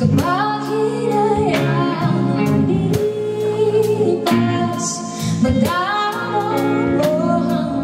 Kapag hinayaan ang lipas Madama mo ang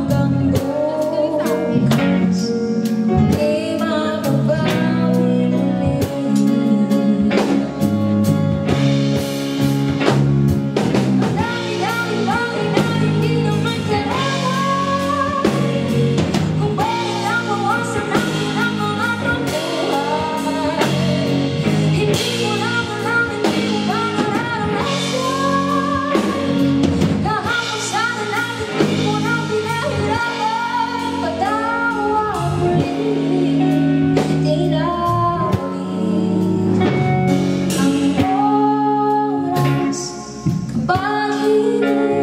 But he.